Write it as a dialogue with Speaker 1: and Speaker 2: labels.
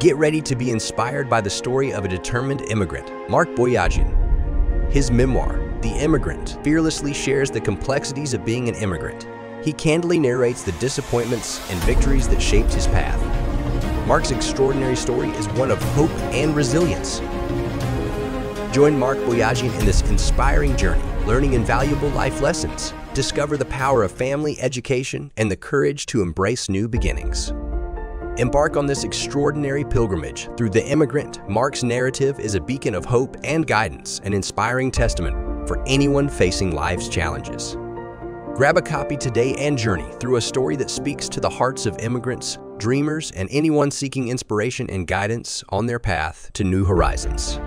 Speaker 1: Get ready to be inspired by the story of a determined immigrant, Marc Boyajian. His memoir, The Immigrant, fearlessly shares the complexities of being an immigrant. He candidly narrates the disappointments and victories that shaped his path. Marc's extraordinary story is one of hope and resilience. Join Marc Boyajian in this inspiring journey, learning invaluable life lessons. Discover the power of family, education, and the courage to embrace new beginnings. Embark on this extraordinary pilgrimage through The Immigrant. Marc's narrative is a beacon of hope and guidance, an inspiring testament for anyone facing life's challenges. Grab a copy today and journey through a story that speaks to the hearts of immigrants, dreamers, and anyone seeking inspiration and guidance on their path to new horizons.